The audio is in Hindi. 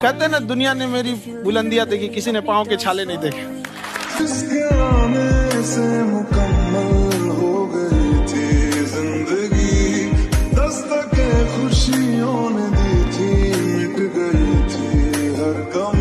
कहते ना, दुनिया ने मेरी बुलंदियाँ देखी, किसी ने पाँव के छाले नहीं देखे। खुशियों ने दी थी मिट गई थी हर कम